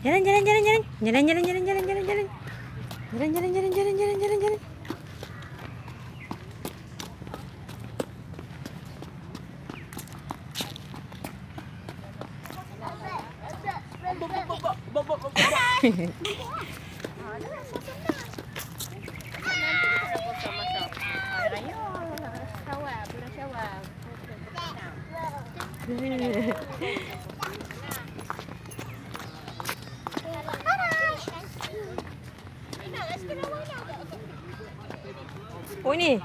Jalan jalan jalan jalan. Jalan jalan jalan jalan jalan jalan. Jalan jalan jalan jalan jalan jalan jalan. Oh ni.